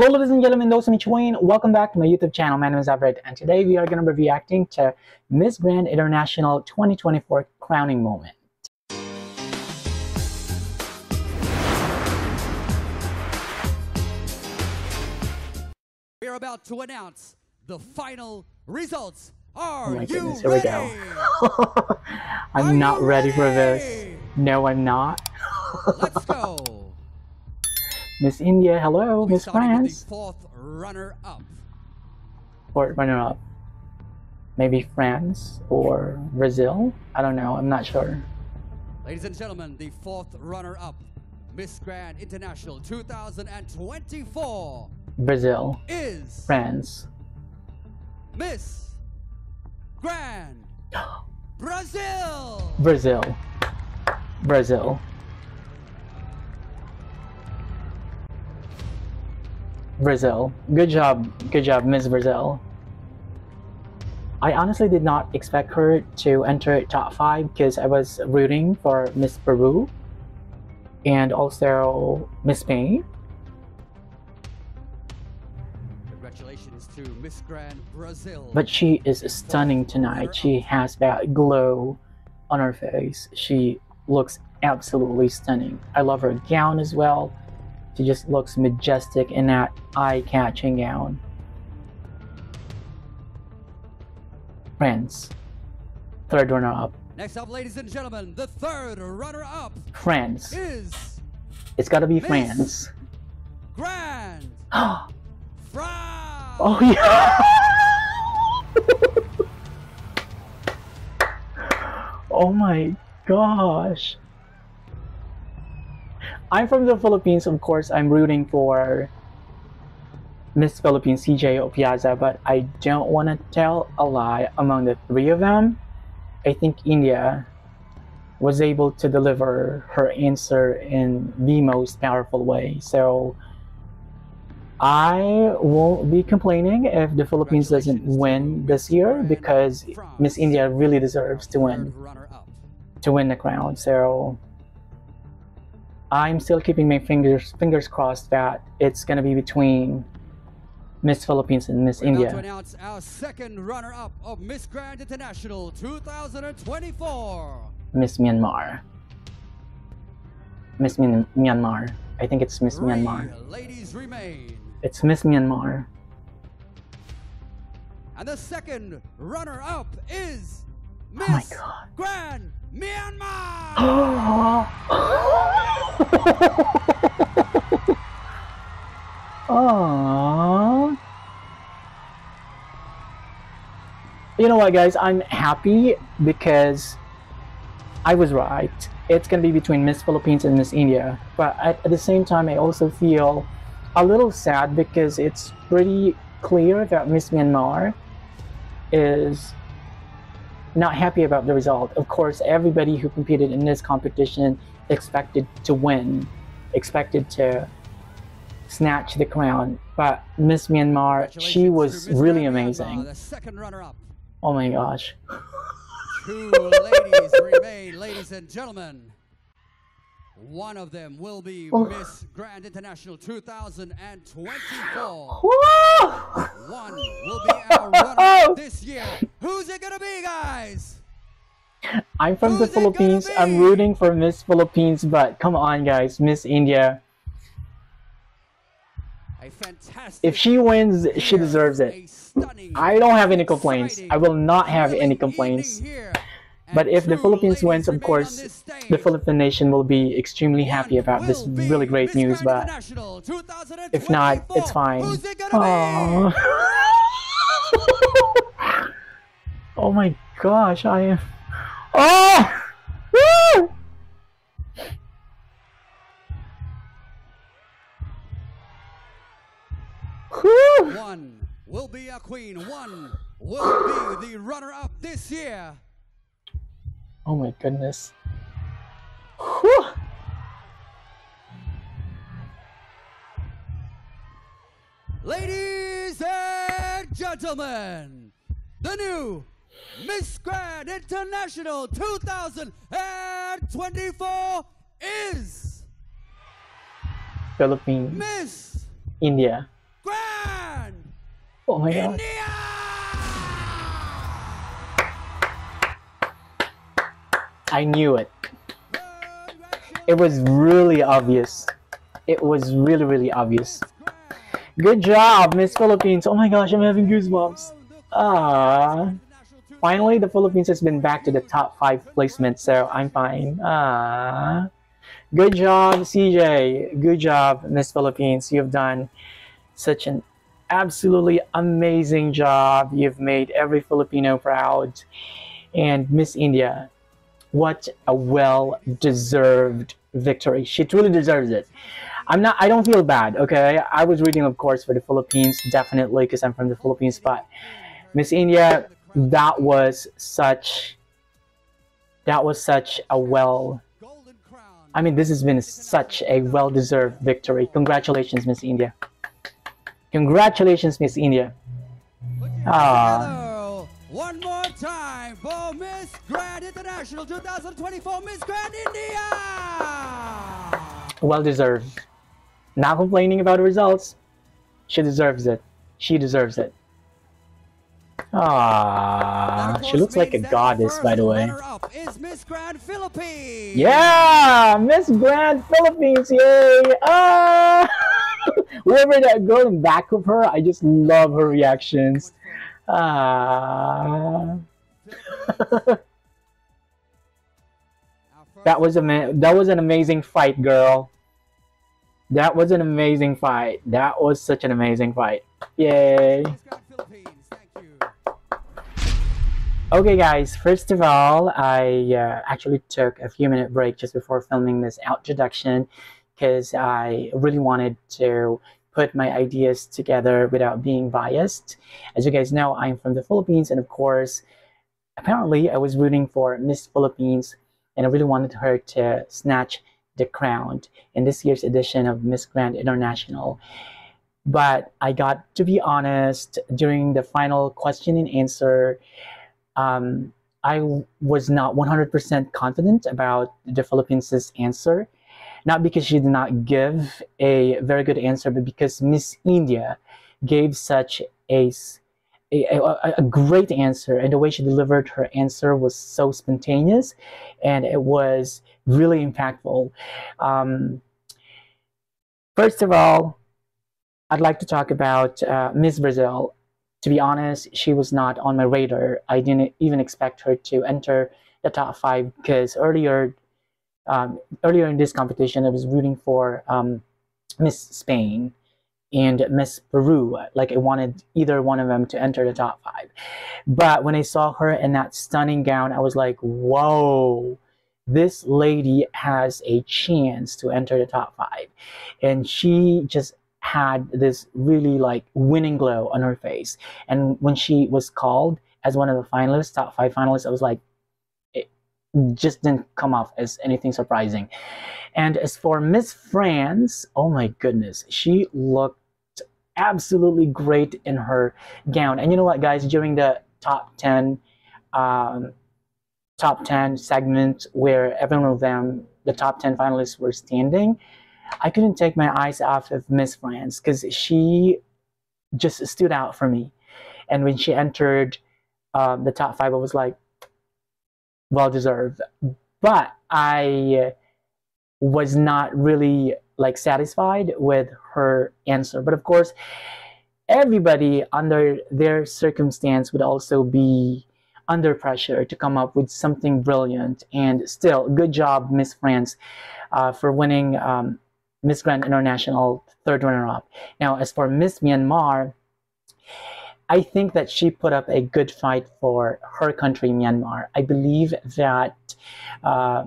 Hello ladies and gentlemen, those of me Chewayne, welcome back to my YouTube channel. My name is Everett and today we are going to be reacting to Miss Grand International 2024 crowning moment. We are about to announce the final results. Are Oh my you goodness, here we go. I'm Are not you ready for this. No, I'm not. Let's go. Miss India, hello, Miss France. fourth runner-up. Or runner up. Maybe France or Brazil? I don't know, I'm not sure. Ladies and gentlemen, the fourth runner-up, Miss Grand International 2024 Brazil, is France. Miss Grand Brazil. Brazil. Brazil. Brazil. Good job. Good job, Miss Brazil. I honestly did not expect her to enter top 5 because I was rooting for Miss Peru and also Miss Spain. Congratulations to Miss Grand Brazil. But she is stunning tonight. She has that glow on her face. She looks absolutely stunning. I love her gown as well. She just looks majestic in that eye-catching gown. France. Third runner-up. Next up, ladies and gentlemen, the third runner-up France. is It's gotta be Miss- France. Grand oh France. yeah! oh my gosh. I'm from the Philippines, of course. I'm rooting for Miss Philippines CJ Opiaza, but I don't want to tell a lie. Among the three of them, I think India was able to deliver her answer in the most powerful way. So I won't be complaining if the Philippines doesn't win this year because Miss India really deserves to win to win the crown. So I'm still keeping my fingers fingers crossed that it's gonna be between Miss Philippines and Miss We're about to India. announce our second runner-up of Miss Grand International 2024. Miss Myanmar. Miss Myan- Myanmar. I think it's Miss Three Myanmar. ladies remain. It's Miss Myanmar. And the second runner-up is Oh my Miss god. Grand Myanmar. You know what, guys? I'm happy because I was right. It's gonna be between Miss Philippines and Miss India. But at, at the same time, I also feel a little sad because it's pretty clear that Miss Myanmar is not happy about the result. Of course, everybody who competed in this competition expected to win, expected to snatch the crown. But Miss Myanmar, she was really amazing. The. Oh my gosh. Two ladies remain, ladies and gentlemen. One of them will be Oh. Miss Grand International 2024. Woo! One will be our runner oh. this year. Who's it gonna be, guys? I'm from the Who's gonna Philippines. I'm rooting for Miss Philippines, but come on, guys, Miss India. If she wins, she deserves it. I don't have any complaints. I will not have any complaints. But if the Philippines wins, of course, on this stage. the Philippine nation will be extremely happy about this really great news. But if not, it's fine. Who's it gonna be? Aww. oh my gosh, I am. Oh! Whew. One will be a queen. One will be the runner-up this year. Oh my goodness. Whew. Ladies and gentlemen, the new Miss Grand International 2024 is Philippines, Miss India. Grand Oh my god. I knew it. It was really obvious. It was really, really obvious. Good job, Miss Philippines. Oh my gosh, I'm having goosebumps. Ah. Finally, the Philippines has been back to the top five placement, so I'm fine. Ah. Good job, CJ. Good job, Miss Philippines. You've done such an absolutely amazing job. You've made every Filipino proud. And Miss India, what a well-deserved victory. She truly deserves it. I'm not. I don't feel bad. Okay, I was reading, of course, for the Philippines, definitely, because I'm from the Philippines. But Miss India, that was such. That was such a well. I mean, this has been such a well-deserved victory. Congratulations, Miss India. Congratulations, Miss India. Put your hands Ah. One more time for Miss Grand International 2024 Miss Grand India! Well deserved. Not complaining about the results. She deserves it. She deserves it. Ah, she looks like a goddess, by the way. is Miss Grand Philippines. Yeah, Miss Grand Philippines, yay! Ah, whoever that girl in back of her, I just love her reactions. Ah, that was a that was an amazing fight, girl. That was an amazing fight. That was such an amazing fight. Yay! Miss Grand Philippines. Thank you. Okay, guys, first of all, I uh, actually took a few minute break just before filming this introduction because I really wanted to put my ideas together without being biased. As you guys know, I'm from the Philippines, and of course, apparently, I was rooting for Miss Philippines, and I really wanted her to snatch the crown in this year's edition of Miss Grand International. But I got to be honest during the final question and answer um, I was not 100% confident about the Philippines' answer. Not because she did not give a very good answer, but because Miss India gave such a a great answer. And the way she delivered her answer was so spontaneous and it was really impactful. Um, first of all, I'd like to talk about uh, Miss Brazil to be honest, she was not on my radar. I didn't even expect her to enter the top five because earlier, um, earlier in this competition, I was rooting for um, Miss Spain and Miss Peru. Like I wanted either one of them to enter the top five. But when I saw her in that stunning gown, I was like, "Whoa!" This lady has a chance to enter the top five. And she just had this really like winning glow on her face. And when she was called as one of the finalists, top five finalists, I was like, just didn't come off as anything surprising. And as for Miss France, oh my goodness, she looked absolutely great in her gown. And you know what, guys, during the top 10, um, top 10 segment where every one of them, the top 10 finalists were standing, I couldn't take my eyes off of Miss France because she just stood out for me. And when she entered um, the top five, I was like, well deserved. But I was not really like satisfied with her answer. But of course, everybody under their circumstance would also be under pressure to come up with something brilliant. And still, good job, Miss France, uh, for winning um, Miss Grand International third runner-up. Now, as for Miss Myanmar, I think that she put up a good fight for her country, Myanmar. I believe that uh,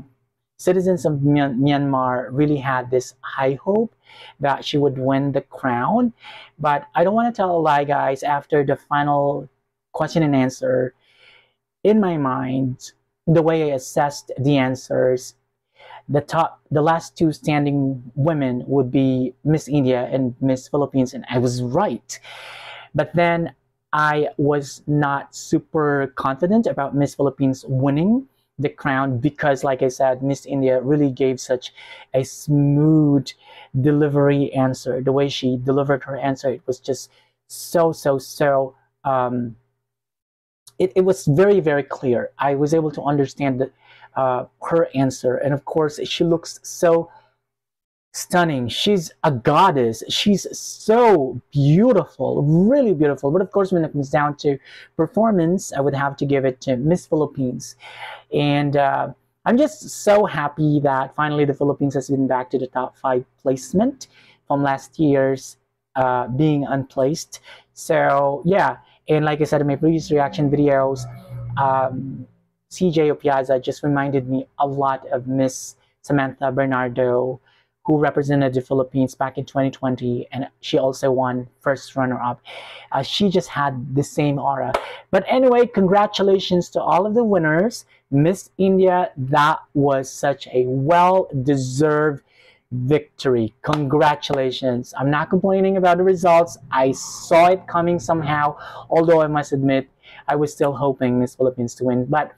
citizens of Myanmar really had this high hope that she would win the crown. But I don't want to tell a lie, guys. After the final question and answer, in my mind, the way I assessed the answers, the top, the last two standing women would be Miss India and Miss Philippines, and I was right. But then I was not super confident about Miss Philippines winning the crown because like i said miss india really gave such a smooth delivery answer. The way she delivered her answer it was just so so so um, it, it was very very clear. I was able to understand the, uh, her answer. And of course she looks so stunning. She's a goddess. She's so beautiful, really beautiful. But of course, when it comes down to performance, I would have to give it to Miss Philippines. And uh, I'm just so happy that finally the Philippines has been back to the top five placement from last year's uh, being unplaced. So yeah, and like I said in my previous reaction videos, um, CJ Opiaza just reminded me a lot of Miss Samantha Bernardo, who represented the Philippines back in 2020, and she also won first runner-up. Uh, she just had the same aura. But anyway, congratulations to all of the winners. Miss India, that was such a well-deserved victory. Congratulations. I'm not complaining about the results. I saw it coming somehow, although I must admit, I was still hoping Miss Philippines to win. But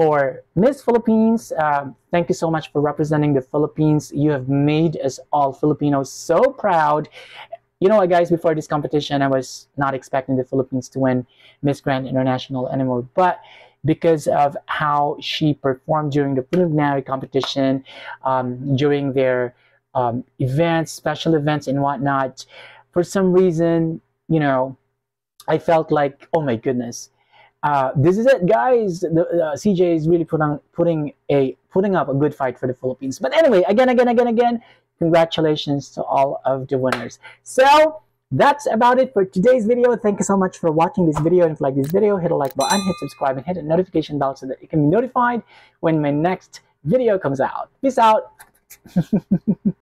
for Miss Philippines, uh, thank you so much for representing the Philippines. You have made us all Filipinos so proud. You know what, guys, before this competition, I was not expecting the Philippines to win Miss Grand International anymore. But because of how she performed during the preliminary competition, um, during their um, events, special events, and whatnot, for some reason, you know, I felt like, oh my goodness, uh, this is it, guys. The, uh, CJ is really putting putting a putting up a good fight for the Philippines. But anyway, again, again, again, again, congratulations to all of the winners. So that's about it for today's video. Thank you so much for watching this video. And if you like this video, hit a like button, hit subscribe, and hit the notification bell so that you can be notified when my next video comes out. Peace out.